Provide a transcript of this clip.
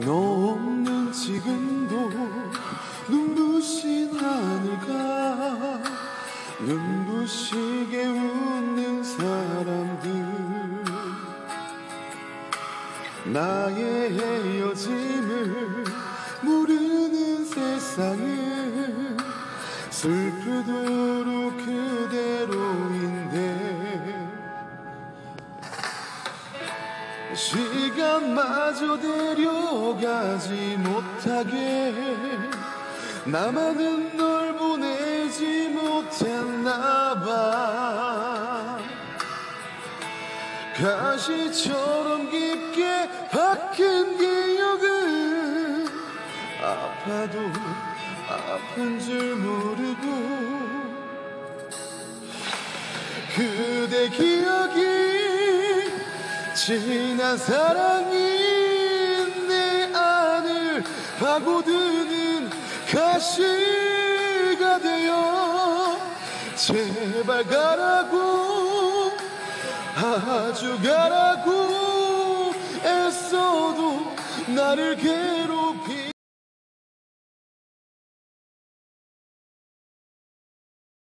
너 없는 지금도 눈부신 하늘과 눈부시게 웃는 사람들. 나의 헤어짐을 모르는 세상을 슬프도록 그대로인 시간마저 데려가지 못하게. 나만은 널 보내지 못했나봐. 가시처럼 깊게 박힌 기억은 아파도 아픈 줄 모르고 그대 기억이 지난 사랑이 내 안을 파고드는 가시가 되어 제발 가라고 아주 가라고 애써도 나를 괴롭히